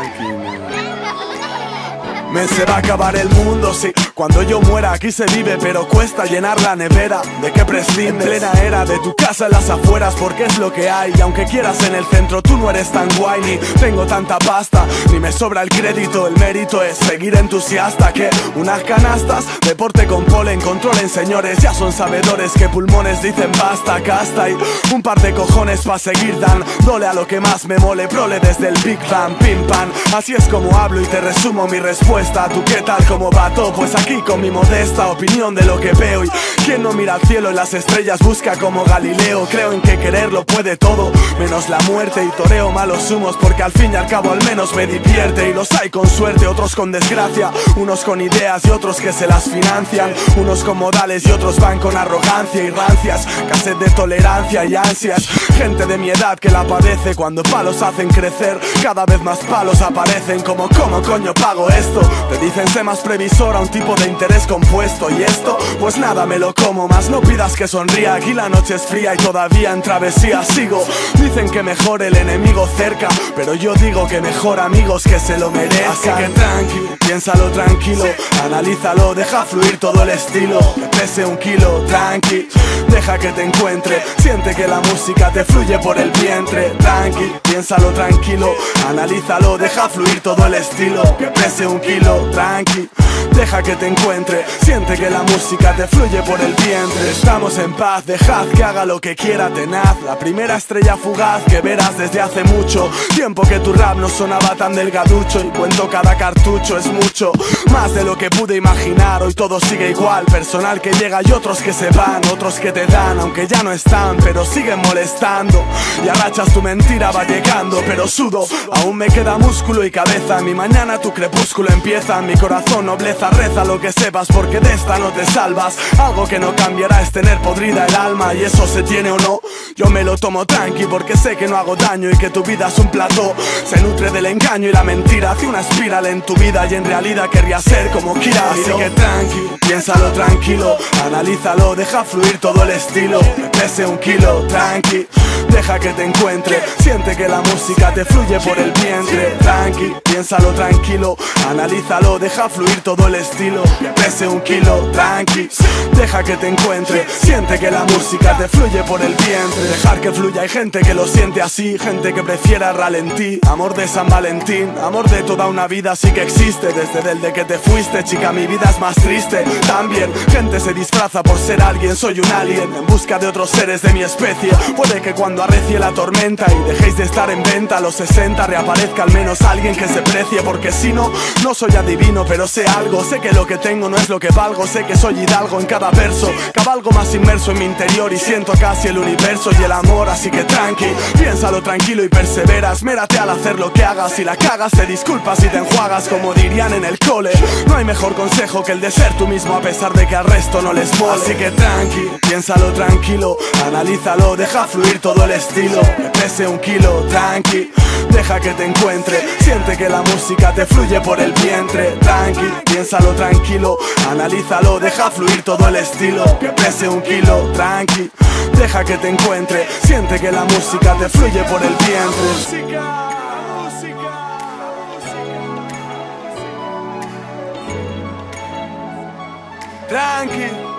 tranquilo. Me se va a acabar el mundo, sí. Cuando yo muera aquí se vive, pero cuesta llenar la nevera. ¿De qué prescindes? Plena era de tu casa en las afueras, porque es lo que hay. Y aunque quieras en el centro, tú no eres tan guay ni tengo tanta pasta, ni me sobra el crédito. El mérito es seguir entusiasta que unas canastas, deporte con polen, controlen señores. Ya son sabedores que pulmones dicen basta, casta y un par de cojones pa' seguir dan. Dole a lo que más me mole, prole desde el Big Bang, pim pam. Así es como hablo y te resumo mi respuesta. ¿Tú qué tal? ¿Cómo va todo? Pues aquí con mi modesta opinión de lo que veo. Y quien no mira al cielo y las estrellas busca como Galileo. Creo en que quererlo puede todo, menos la muerte. Y toreo malos humos porque al fin y al cabo al menos me divierte. Y los hay con suerte, otros con desgracia. Unos con ideas y otros que se las financian. Unos con modales y otros van con arrogancia y rancias. Caset de tolerancia y ansias. Gente de mi edad que la padece cuando palos hacen crecer. Cada vez más palos aparecen. Como ¿cómo coño pago esto? Te dicen sé más previsor a un tipo de interés compuesto Y esto, pues nada me lo como Más. No pidas que sonría, aquí la noche es fría Y todavía en travesía sigo. Dicen que mejor el enemigo cerca Pero yo digo que mejor amigos que se lo merezcan. Así que tranqui, piénsalo tranquilo Analízalo, deja fluir todo el estilo. Que pese un kilo, tranqui Deja que te encuentre. Siente que la música te fluye por el vientre Tranqui, piénsalo tranquilo Analízalo, deja fluir todo el estilo. Que pese un kilo tranqui Deja que te encuentre, siente que la música te fluye por el vientre. Estamos en paz, dejad que haga lo que quiera tenaz. La primera estrella fugaz que verás desde hace mucho Tiempo que tu rap no sonaba tan delgaducho Y cuento cada cartucho es mucho Más de lo que pude imaginar, hoy todo sigue igual Personal que llega y otros que se van, otros que te dan Aunque ya no están, pero siguen molestando. Y arrachas tu mentira va llegando, pero sudo. Aún me queda músculo y cabeza Mi mañana tu crepúsculo empieza Mi corazón nobleza, reza lo que sepas Porque de esta no te salvas. Algo que no cambiará es tener podrida el alma Y eso se tiene o no. Yo me lo tomo tranqui porque sé que no hago daño Y que tu vida es un plató Se nutre del engaño y la mentira Hace una espiral en tu vida Y en realidad querría ser como Kira. Así que tranqui, piénsalo tranquilo Analízalo, deja fluir todo el estilo. Pese un kilo, tranqui Deja que te encuentre. Siente que la música te fluye por el vientre. Tranqui, piénsalo tranquilo Analízalo, deja fluir todo el estilo Que pese un kilo, tranqui. Deja que te encuentre Siente que la música te fluye por el vientre. Dejar que fluya, hay gente que lo siente así Gente que prefiera ralentí. Amor de San Valentín Amor de toda una vida sí que existe. Desde el de que te fuiste, chica, mi vida es más triste. También, gente se disfraza por ser alguien Soy un alien. En busca de otros seres de mi especie. Puede que cuando arrecie la tormenta Y dejéis de estar en venta a los 60 Reaparezca al menos alguien que se precie. Porque si no, no soy adivino, pero sé algo Sé que lo que tengo no es lo que valgo. Sé que soy hidalgo en cada verso. Cabalgo más inmerso en mi interior Y siento casi el universo y el amor Así que tranqui, piénsalo tranquilo y perseveras. Mérate al hacer lo que hagas. Si la cagas te disculpas y te enjuagas Como dirían en el cole. No hay mejor consejo que el de ser tú mismo A pesar de que al resto no les mole. Así que tranqui, piénsalo tranquilo. Analízalo, deja fluir todo el estilo. Que pese un kilo, tranqui Deja que te encuentre. Siente que la música te fluye por el vientre. Tranqui, piénsalo tranquilo. Analízalo, deja fluir todo el estilo. Que pese un kilo, tranqui. Deja que te encuentre. Siente que la música te fluye por el vientre. Tranqui